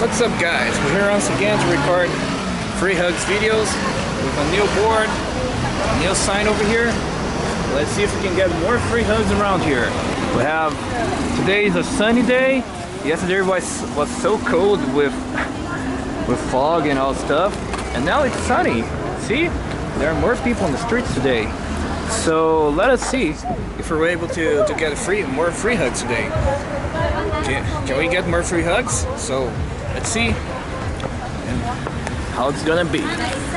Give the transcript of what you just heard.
What's up guys? We're here once again to record free hugs videos with a new board, a new sign over here. Let's see if we can get more free hugs around here. We have, today is a sunny day. Yesterday was, was so cold with, with fog and all stuff. And now it's sunny. See? There are more people on the streets today. So let us see if we're able to, to get free more free hugs today. Can, can we get more free hugs? So let's see how it's gonna be.